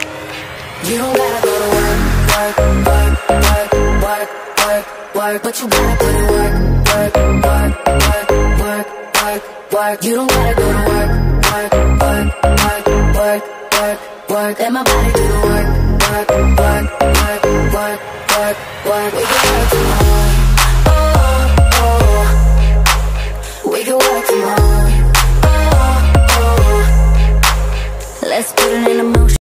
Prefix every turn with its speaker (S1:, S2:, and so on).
S1: You don't gotta go to work, work, work, work, work, work, work But you gotta put in work, work, work, work, work, work, work You don't gotta go to work, work, work, work, work, work, work Let my body do the work, work, work, work, work, work, work We can work from home, oh, oh, oh We can work from home, oh, oh, oh Let's put it in motion